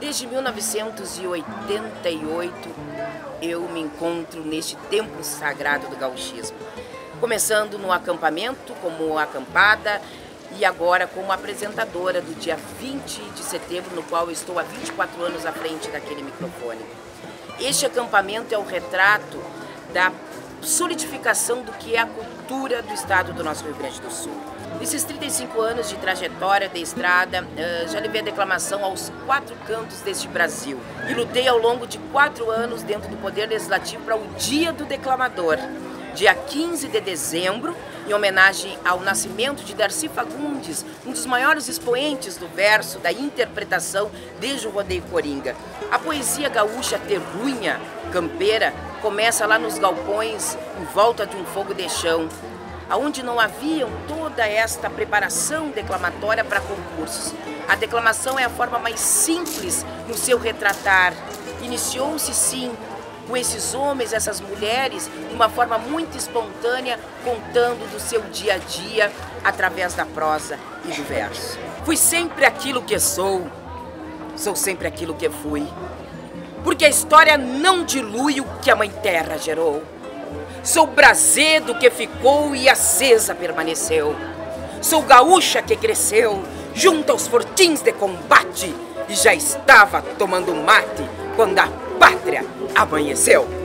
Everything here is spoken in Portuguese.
Desde 1988 eu me encontro neste templo sagrado do gauchismo. Começando no acampamento, como acampada, e agora como apresentadora do dia 20 de setembro, no qual estou há 24 anos à frente daquele microfone. Este acampamento é o retrato da solidificação do que é a cultura do estado do nosso Rio Grande do Sul. Nesses 35 anos de trajetória de estrada, já levei a declamação aos quatro cantos deste Brasil e lutei ao longo de quatro anos dentro do Poder Legislativo para o Dia do Declamador, dia 15 de dezembro, em homenagem ao nascimento de Darcy Fagundes, um dos maiores expoentes do verso, da interpretação desde o rodeio coringa. A poesia gaúcha terrunha, campeira, começa lá nos galpões, em volta de um fogo de chão, aonde não haviam toda esta preparação declamatória para concursos. A declamação é a forma mais simples no seu retratar. Iniciou-se sim com esses homens, essas mulheres, de uma forma muito espontânea, contando do seu dia a dia através da prosa e do verso. Fui sempre aquilo que sou, sou sempre aquilo que fui. Porque a história não dilui o que a Mãe Terra gerou. Sou brasedo que ficou e acesa permaneceu. Sou gaúcha que cresceu junto aos fortins de combate e já estava tomando mate quando a pátria amanheceu.